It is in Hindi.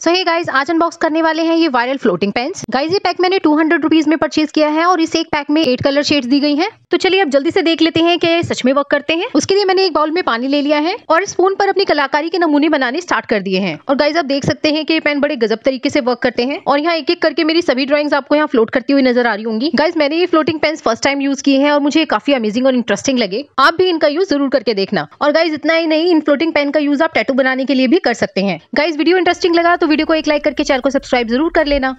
सो ये गाइज़ आज अनबॉक्स करने वाले हैं ये वायरल फ्लोटिंग पेन्स गाइज़ ये पैक मैंने टू हंड्रेड रुपीज़ में परचेज किया है और इस एक पैक में एट कलर शेड्स दी गई हैं. तो चलिए अब जल्दी से देख लेते हैं कि ये सच में वर्क करते हैं. उसके लिए मैंने एक बाउल में पानी ले लिया है और स्पून पर अपनी कलाकारी के नमूने बनाने स्टार्ट कर दिए हैं. और गाइज़ आप देख सकते हैं कि ये पेन बड़े गजब तरीके से वर्क करते हैं और यहाँ एक एक करके मेरी सभी ड्रॉइंग्स आपको यहाँ फ्लोट करती हुई नज़र आ रही होंगी. गाइज़ मैंने ये floating pens first time use किए हैं और मुझे काफ़ी अमेजिंग और इंटरेस्टिंग लगे. आप भी इनका यूज़ ज़रूर करके देखना. और गाइज़ इतना ही नहीं, इन फ्लोटिंग पेन का यूज़ आप टैटू बनाने के लिए भी कर सकते हैं. गाइज़ वीडियो इंटरेस्टिंग लगा तो वीडियो को एक लाइक करके चैनल को सब्सक्राइब ज़रूर कर लेना।